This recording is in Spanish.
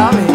la